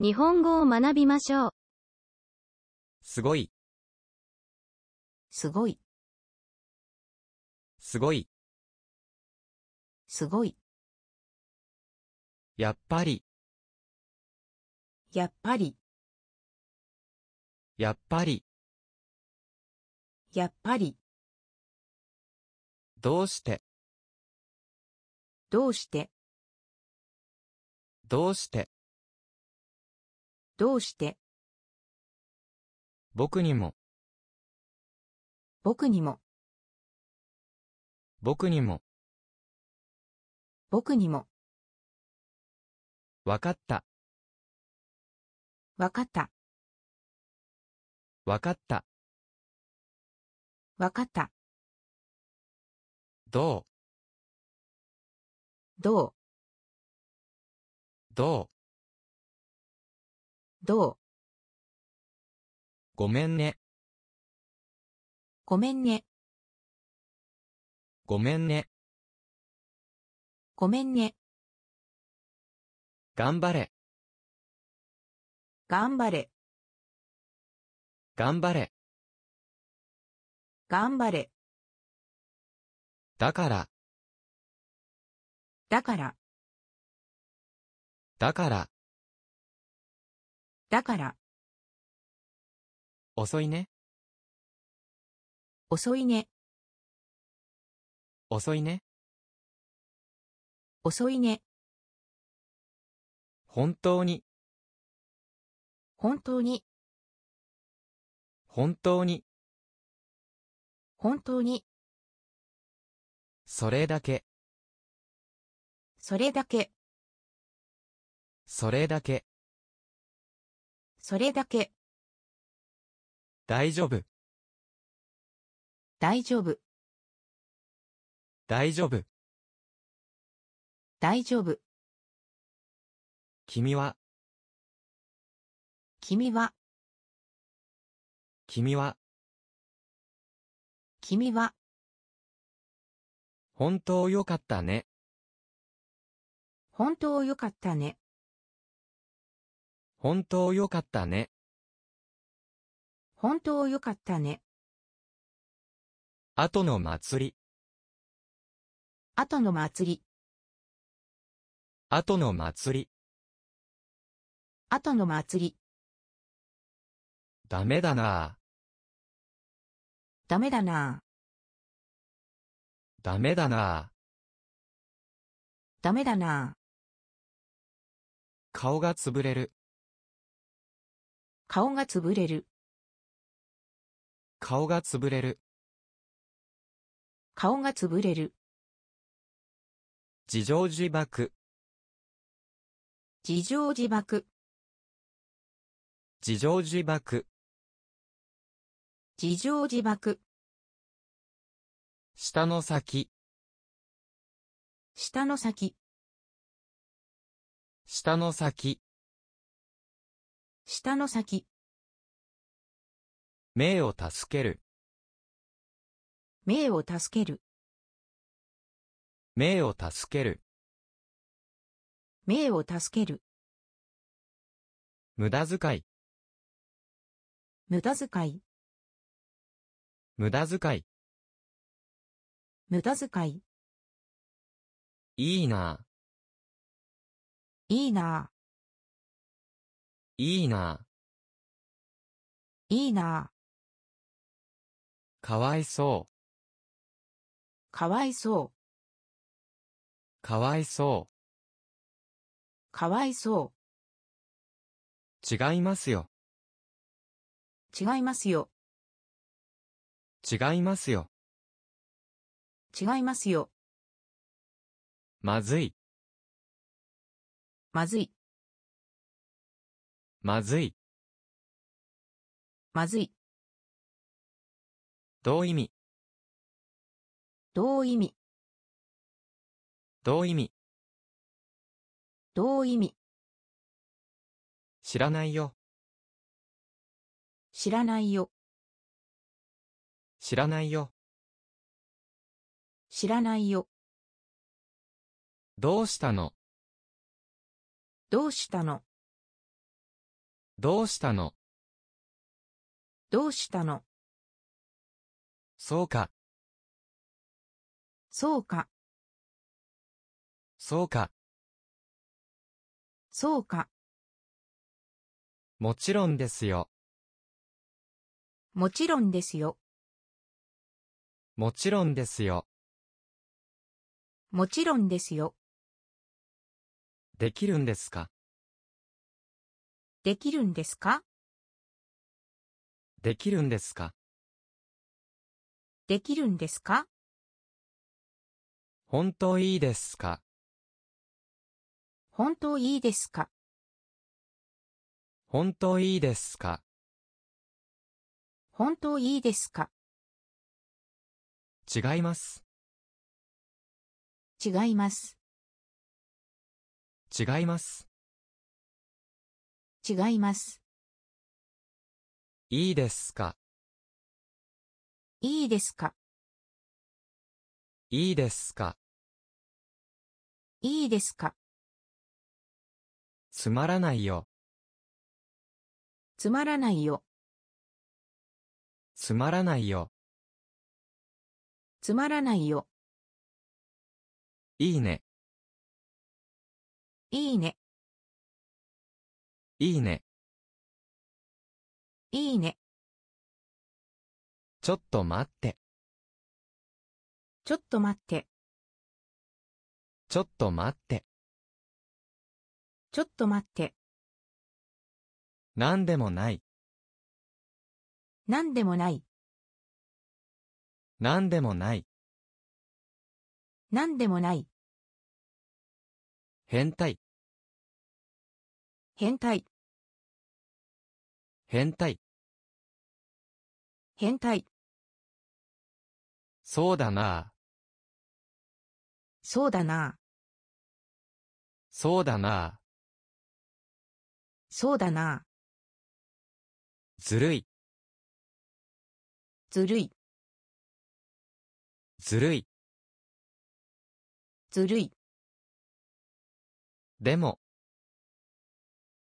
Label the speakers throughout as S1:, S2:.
S1: 日本語を学びましょう。
S2: すごい、
S3: すごい、
S2: すごい、
S3: すごい、
S2: やっぱり、
S3: やっぱり、
S2: やっぱり、
S3: やっぱり、
S2: どうして、
S3: どうして、
S2: どうして、
S3: どうして、
S2: 僕にも、
S3: 僕にも、
S2: 僕にも、
S3: 僕にも、
S2: わかった、
S3: わかった、
S2: わかった、
S3: わかった、
S2: どう、
S3: どう、
S2: どう、
S3: どう、
S2: ごめんね、
S3: ごめんね、
S2: ごめんね、
S3: ごめんね、
S2: 頑張れ、
S3: 頑張れ、
S2: 頑張れ、
S3: 頑張れ、
S2: だから、
S3: だから、
S2: だから、
S3: だから、
S2: 遅いね、
S3: 遅いね、
S2: 遅いね、
S3: 遅いね、
S2: 本当に、
S3: 本当に、
S2: 本当に、
S3: 本当に、
S2: それだけ、
S3: それだけ、
S2: それだけ、
S3: それだけ、
S2: 大丈夫、
S3: 大丈夫、
S2: 大丈夫、
S3: 大丈夫、
S2: 君は、
S3: 君は、
S2: 君は、
S3: 君は、
S2: 本当よかったね、
S3: 本当よかったね、
S2: 本当よかったね、
S3: 本当よかったね、
S2: 後の祭り、
S3: 後の祭り、
S2: 後の祭り、
S3: 後の祭り、
S2: ダメだな。ぁ、
S3: ダメだな。
S2: ダメだな。ぁ、
S3: ダメだな。
S2: 顔が潰れる、
S3: 顔が潰れる、
S2: 顔が潰れる、
S3: 顔が潰れる、
S2: 自情自爆、
S3: 自情自爆、
S2: 自情自爆、
S3: 自情自爆、
S2: 下の先、
S3: 下の先、
S2: 下の先、
S3: 下の先、
S2: 命を助ける、
S3: 命を助ける、
S2: 命を助ける、
S3: 命を助ける、
S2: 無駄遣い、
S3: 無駄遣い、
S2: 無駄遣い、
S3: 無駄遣い、
S2: いいない
S3: いなぁ、
S2: いいな。い
S3: いな。ぁ、
S2: かわいそう、
S3: かわいそう、
S2: かわいそ
S3: かわいそ
S2: う、違いますよ、
S3: う、違いますよ、
S2: 違いますよ、
S3: 違いますよ、
S2: まずい、
S3: まずい、
S2: まずい、
S3: まずい、
S2: 同意味、
S3: 同意味、
S2: 同意味、
S3: 同意味、
S2: 知らないよ、
S3: 知らないよ、
S2: 知らないよ、
S3: 知らないよ、
S2: どうしたの、
S3: どうしたの、
S2: どうしたの？
S3: どうしたの？
S2: そうか、
S3: そうか、
S2: そうか、
S3: そうか、
S2: もちろんですよ。
S3: もちろんですよ。
S2: もちろんですよ。
S3: もちろんですよ。
S2: できるんですか？
S3: できるんですか？
S2: できるんですか？
S3: できるんですか？
S2: 本当いいですか？
S3: 本当いいですか？
S2: 本当いいですか？
S3: 本当いいですか？
S2: 違います。
S3: 違います。
S2: 違います。
S3: 違います。
S2: いいですか？
S3: いいですか？
S2: いいですか？
S3: いいですか？
S2: つまらないよ。
S3: つまらないよ。
S2: つまらないよ。
S3: つまらないよ。
S2: いいね。
S3: いいね。
S2: いいね。
S3: いいね。
S2: ちょっと待って。
S3: ちょっと待って。
S2: ちょっと待って。
S3: ちょっと待って。
S2: なんでもない。
S3: なんでもない。
S2: なんでもない。
S3: なんでもない。
S2: 変態。
S3: 変態。
S2: 変態。
S3: 変態。
S2: そうだなあ。
S3: そうだな。
S2: そうだなあ。
S3: そうだな。
S2: ずるい。
S3: ずるい。
S2: ずるい。
S3: ずるい。
S2: でも、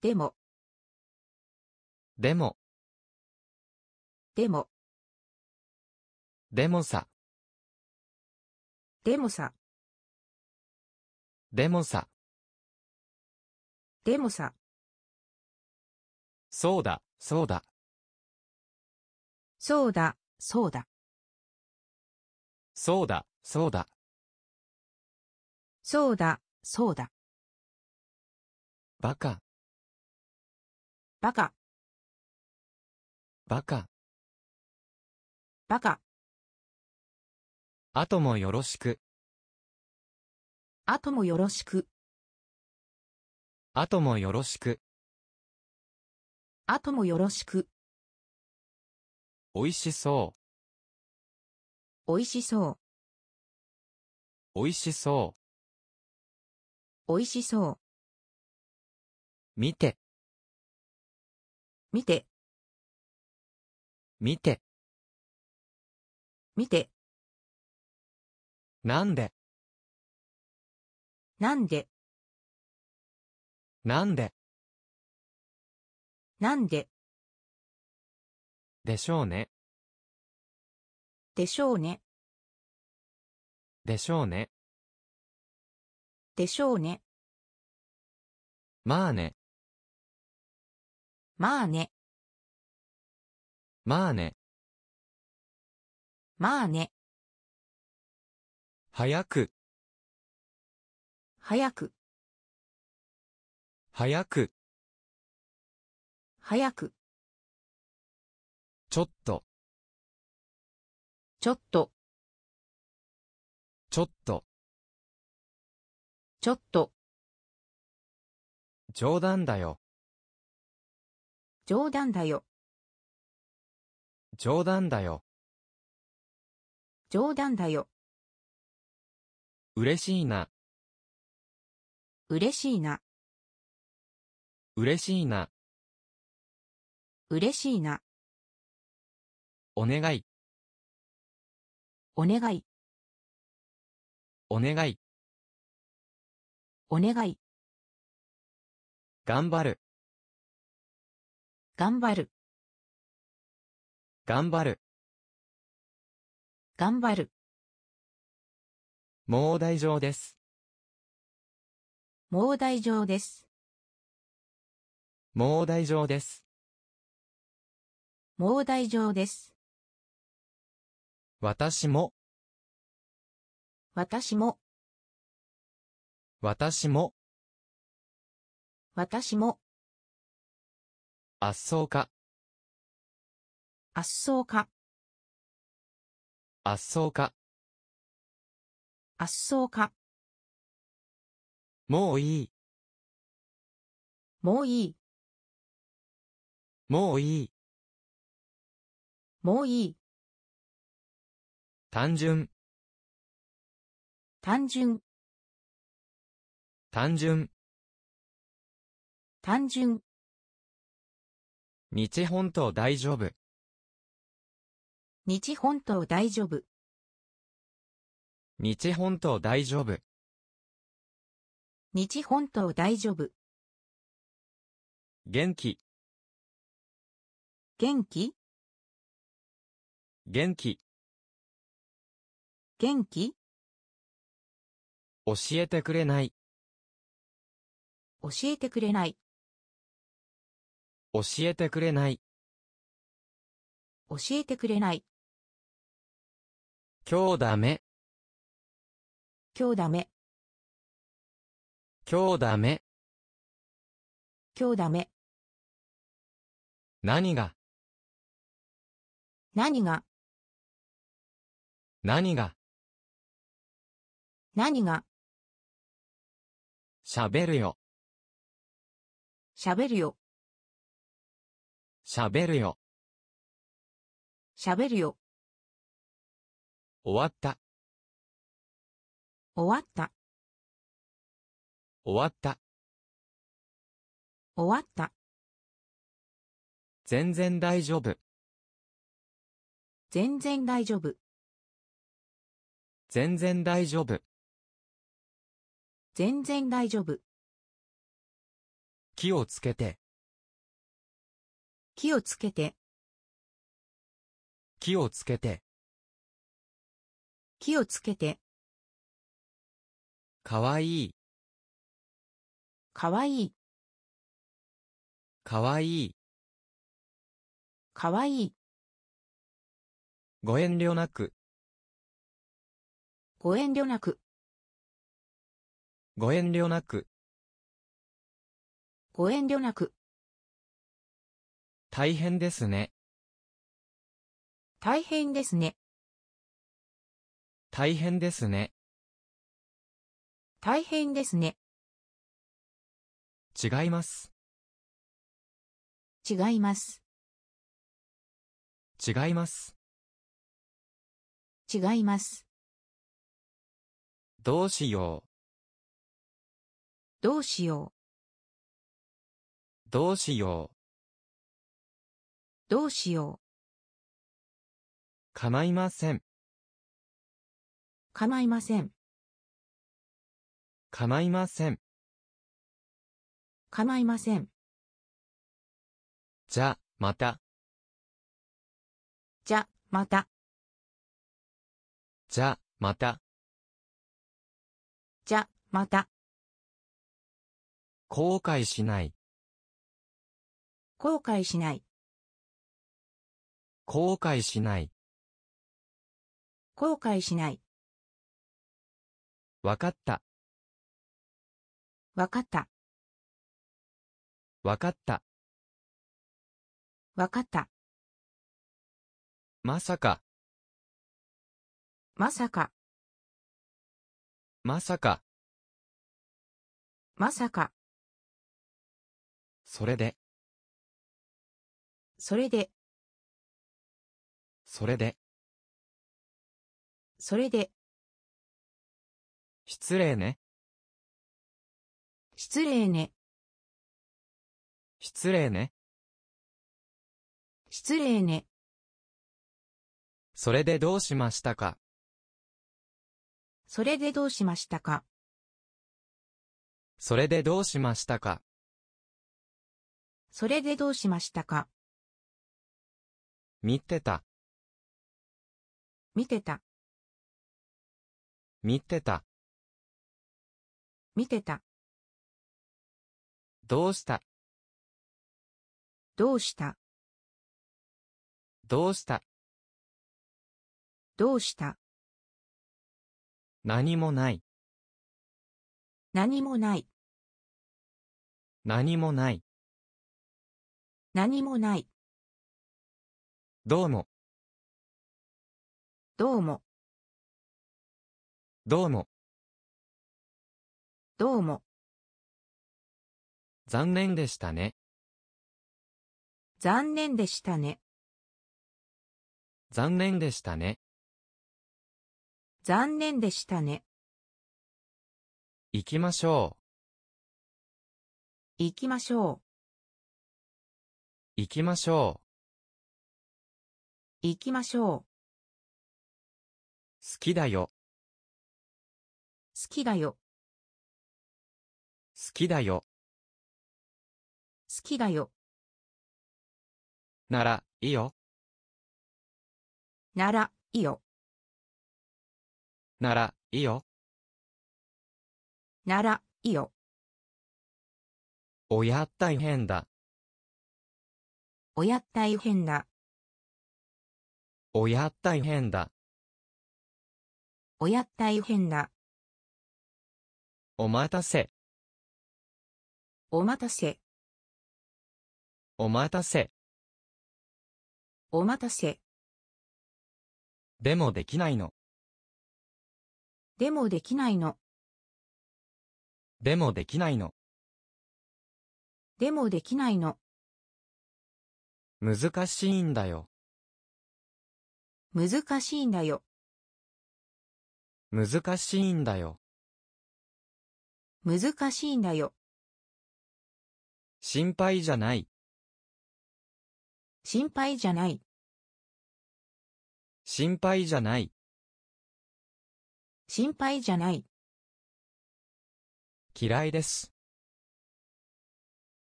S3: でも、
S2: でも、
S3: でも、
S2: でもさ、
S3: でもさ、
S2: でもさ、
S3: でもさ、
S2: そうだ、そうだ、
S3: そうだ、そうだ、
S2: そうだ、そうだ、
S3: そうだ、そうだ、
S2: バカ、
S3: バカ、
S2: バカ、
S3: バカ、
S2: あともよろしく、
S3: あともよろしく、
S2: あともよろしく、
S3: あともよろしく、
S2: おいしそ
S3: おいしそう、
S2: う、おいしそう、
S3: おいしそう、
S2: 見て、
S3: 見て、
S2: 見て、
S3: 見て、
S2: なんで、
S3: なんで、
S2: なんで、
S3: なんで、
S2: でしょうね、
S3: でしょうね、
S2: でしょうね、
S3: でしょうね、
S2: まあね、
S3: まあね、
S2: まあね、
S3: まあね、
S2: 早く、
S3: 早く、
S2: 早く、
S3: 早く、
S2: ちょっと、
S3: ちょっと、
S2: ちょっと、
S3: ちょっと、
S2: 冗談だよ、
S3: 冗談だよ、
S2: 冗談だよ、
S3: 冗談だよ、
S2: 嬉しいな、
S3: 嬉しいな、
S2: 嬉しいな、
S3: 嬉しいな、
S2: お願い、
S3: お願い、
S2: お願い、
S3: お願い、
S2: 頑張る、
S3: 頑張る、
S2: 頑張る。
S3: 頑張る、
S2: もう大丈夫です。
S3: もう大丈夫です。
S2: もう大丈夫です。
S3: もう大丈夫です。
S2: 私も、
S3: 私も、
S2: 私も、
S3: 私も、
S2: あっそうか、
S3: あっそうか、
S2: あっそうか、
S3: あっそうか、
S2: もういい、
S3: もういい、
S2: もういい、
S3: もういい、
S2: 単純、
S3: 単純、
S2: 単純、
S3: 単純、
S2: 日本と大丈夫、
S3: 日本島大丈夫、
S2: 日本と大丈夫、
S3: 日本島大丈夫、
S2: 元気、
S3: 元気、
S2: 元気、
S3: 元気、
S2: 教えてくれない、
S3: 教えてくれない、
S2: 教えてくれない、
S3: 教えてくれない、
S2: 今日ダメ、
S3: 今日ダメ、
S2: 今日ダメ、
S3: 今日ダメ、
S2: 何が、
S3: 何が、
S2: 何が、
S3: 何が、
S2: 喋るよ、
S3: 喋るよ、
S2: 喋るよ、
S3: 喋るよ、
S2: 終わった、
S3: 終わった、
S2: 終わった、
S3: 終わった、
S2: 全然大丈夫、
S3: 全然大丈夫、
S2: 全然大丈夫、
S3: 全然大丈夫、
S2: 気をつけて、
S3: 気をつけて、
S2: 気をつけて、
S3: 気をつけて、
S2: かわいい、
S3: かわいい、
S2: かわいい、
S3: かわいい、
S2: ご遠慮なく、
S3: ご遠慮なく、
S2: ご遠慮なく、
S3: ご遠慮なく、
S2: 大変ですね、
S3: 大変ですね、
S2: 大変ですね、
S3: 大変ですね、
S2: 違います、
S3: 違います、
S2: 違います、
S3: 違います、
S2: どうしよ
S3: どうしよ
S2: う、どうしよう、
S3: う、どうしよう、
S2: 構いません、
S3: 構いません、
S2: 構いません、
S3: 構いません、
S2: じゃ、また、
S3: じゃ、また、
S2: じゃ、また、
S3: じゃ、また、
S2: 後悔しない、
S3: 後悔しない、
S2: 後悔しない、
S3: 後悔しない、
S2: わかった、
S3: わかった、
S2: わかった、
S3: わかった、
S2: まさか、
S3: まさか、
S2: まさか、
S3: まさか、
S2: それで、
S3: それで、
S2: それで、
S3: それで、
S2: 失礼ね、
S3: 失礼ね、
S2: 失礼ね、
S3: 失礼ね、
S2: それでどうしましたか、
S3: それでどうしましたか、
S2: それでどうしましたか、
S3: それでどうしましたか？
S2: 見てた、
S3: 見てた、
S2: 見てた、
S3: 見てた、
S2: どうした、
S3: どうした、
S2: どうした、
S3: どうした、
S2: 何もない、
S3: 何もない、
S2: 何もない、
S3: 何もない、
S2: どうも、
S3: どうも、
S2: どうも、
S3: どうも、
S2: 残念でしたね、
S3: 残念でしたね、
S2: 残念でしたね、
S3: 残念でしたね、
S2: 行きましょ
S3: 行きましょう、
S2: う、行きましょう、
S3: 行きましょう、
S2: 好きだよ、
S3: 好きだよ、
S2: 好きだよ、
S3: 好きだよ、
S2: なら、いいよ、
S3: なら、いいよ、
S2: なら、いいよ、
S3: なら、いいよ、
S2: おや大変だ、
S3: おや大変だ、
S2: おや大変だ、
S3: おや大変だ、
S2: お待たせ、
S3: お待たせ、
S2: お待たせ、
S3: お待たせ、
S2: でもできないの、
S3: でもできないの、
S2: でもできないの、
S3: でもできないの、
S2: 難しいんだよ、
S3: 難しいんだよ、
S2: 難しいんだよ、
S3: 難しいんだよ、
S2: 心配じゃない、
S3: 心配じゃない、
S2: 心配じゃない、
S3: 心配じゃない、
S2: 嫌いです、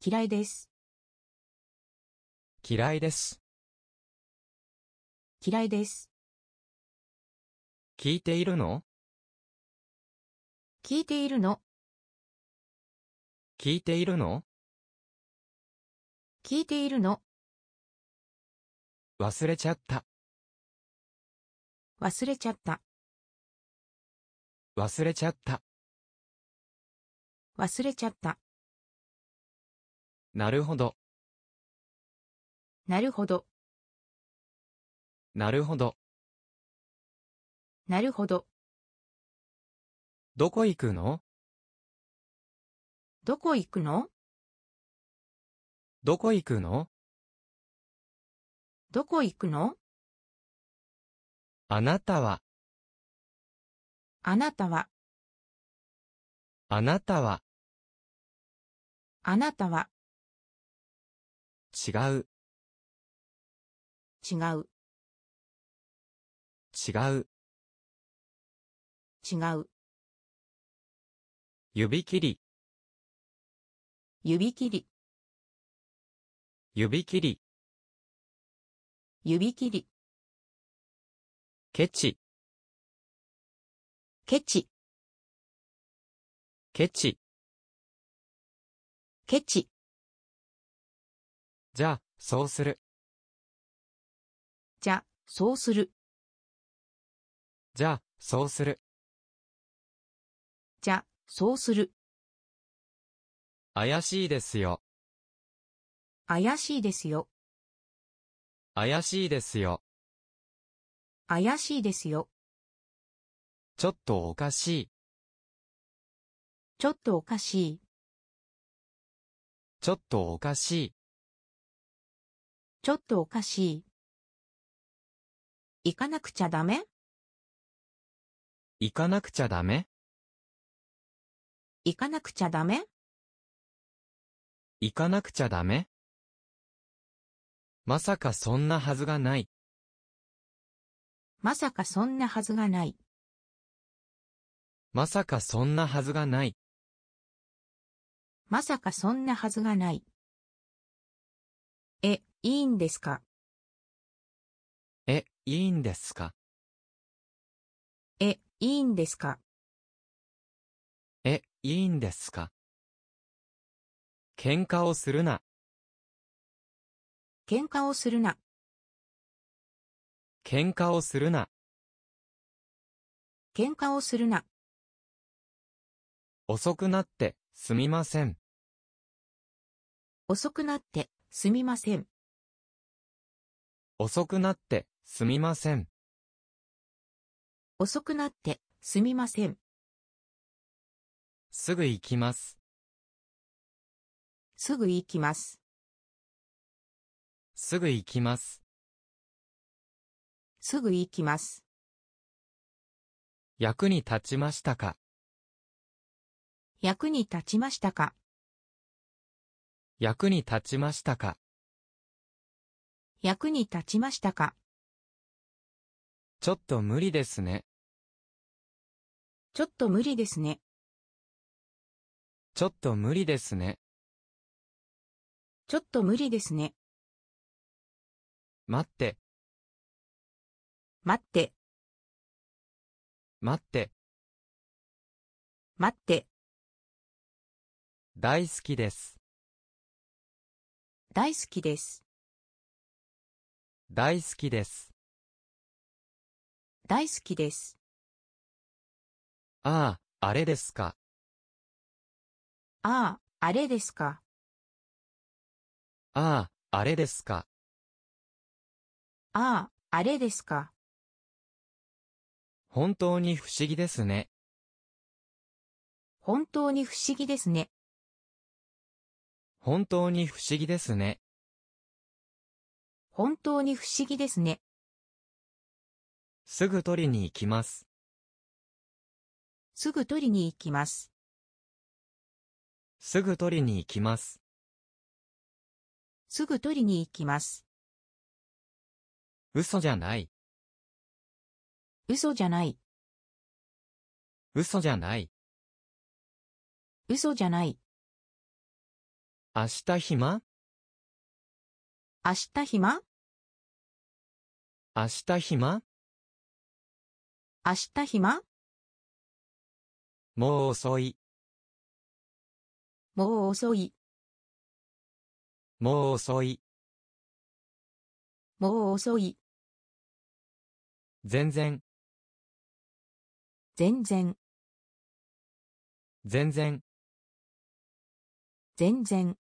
S3: 嫌いです、
S2: 嫌いです、
S3: 嫌いです、
S2: 聞いているの？
S3: 聞いているの、
S2: 聞いているの？
S3: 聞いているの、
S2: 忘れちゃった、
S3: 忘れちゃった、
S2: 忘れちゃった、
S3: 忘れちゃった、
S2: なるほど、
S3: なるほど、
S2: なるほど、
S3: なるほど、
S2: どこ行くの？
S3: どこ行くの？
S2: どこ行くの？
S3: どこ行くの？
S2: あなたは、
S3: あなたは、
S2: あなたは、
S3: あなたは、
S2: 違う、
S3: 違う、
S2: 違う、
S3: 違う、
S2: 指切り、
S3: 指切り、
S2: 指切り、
S3: 指切り、
S2: ケチ、
S3: ケチ、
S2: ケチ、
S3: ケチ、
S2: じゃあ、そうする、
S3: じゃ、そうする、
S2: じゃあ、そうする、
S3: じゃ、そうする、
S2: 怪しいですよ、
S3: 怪しいですよ、
S2: 怪しいですよ、
S3: 怪しいですよ、
S2: ちょっとおかしい、
S3: ちょっとおかしい、
S2: ちょっとおかしい、
S3: ちょっとおかしい。行かなくちゃダメ？
S2: 行かなくちゃダメ？
S3: 行かなくちゃダメ？
S2: 行かなくちゃダメ？まさかそんなはずがない、
S3: まさかそんなはずがない。
S2: まさかそんなはずがない、
S3: まさかそんなはずがない。いいんですか？
S2: え、いいんですか？
S3: え、いいんですか？
S2: え、いいんですか？喧嘩をするな、
S3: 喧嘩をするな。
S2: 喧嘩をするな、
S3: 喧嘩をするな。
S2: 遅くなって、すみません。
S3: 遅くなって、すみません。
S2: 遅くなって、すみません。
S3: 遅くなって、すみません。
S2: すぐ行きます。
S3: すぐ行きます。
S2: すぐ行きます。
S3: すぐ行きます。
S2: 役に立ちましたか？
S3: 役に立ちましたか？
S2: 役に立ちましたか？
S3: 役に立ちましたか？
S2: ちょっと無理ですね。
S3: ちょっと無理ですね。
S2: ちょっと無理ですね。
S3: ちょっと無理ですね。
S2: 待って、
S3: 待って、
S2: 待って、
S3: 待って、
S2: 大好きです。
S3: 大好きです。
S2: 大好きです。
S3: 大好きです。
S2: ああ、あれですか。
S3: ああ、あれですか。
S2: ああ、あれですか。
S3: ああ、あれですか。
S2: 本当に不思議ですね。
S3: 本当に不思議ですね。
S2: 本当に不思議ですね。
S3: 本当に不思議ですね。
S2: すぐ取りに行きます。
S3: すぐ取りに行きます。
S2: すぐ取りに行きます。
S3: すぐ取りに行きます。
S2: 嘘じゃない。
S3: 嘘じゃない。
S2: 嘘じゃない。
S3: 嘘じゃない。
S2: 明日暇？
S3: 明日暇？
S2: 明日暇？
S3: 明日暇？
S2: もう遅い。
S3: もう遅い。
S2: もう遅い。
S3: もう遅い。
S2: 全然、
S3: 全然、
S2: 全然、
S3: 全然、